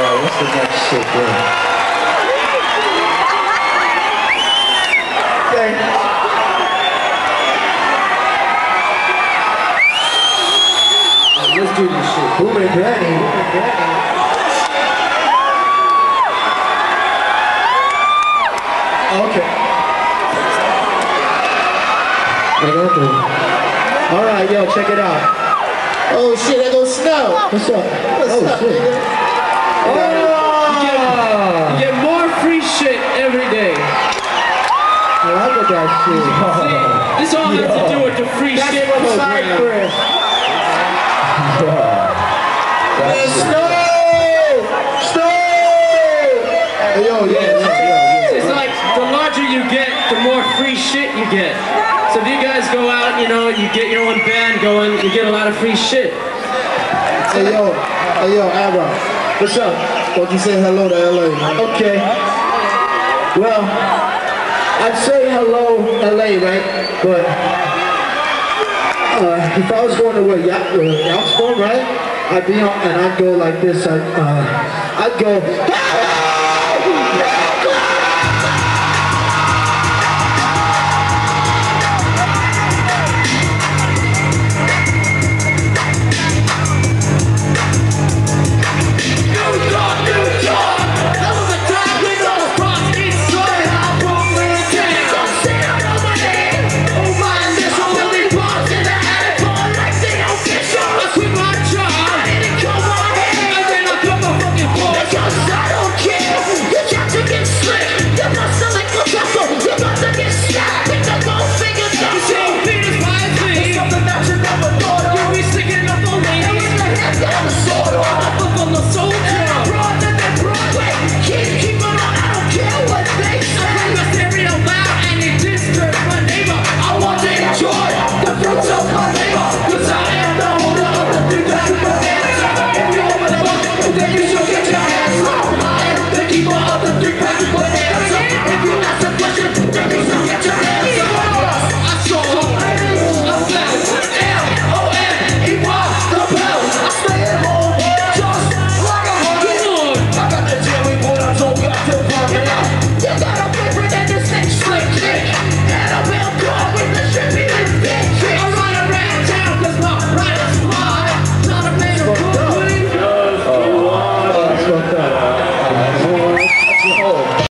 that shit, bro. Okay. Let's do this shit. Boom and Granny. Boom. Okay. I got through. All right, yo, check it out. Oh shit, there goes Snow. What's up? What's oh, up, shit. nigga? Oh! You get more free shit every day. Look at that shit. See, this all has to do with the free That's shit program. Cypress. That's Snow! Snow! Hey, yo, yeah, yeah, yeah. It's like the larger you get, the more free shit you get. So if you guys go out, you know, you get your own band going, you get a lot of free shit. Hey, yo, hey, yo, Abra. What's up? Won't you say hello to LA, man? Okay. Well, I'd say hello, LA, right? But uh, if I was going to where y'all uh, from, right? I'd be on, and I'd go like this. I'd, uh, I'd go.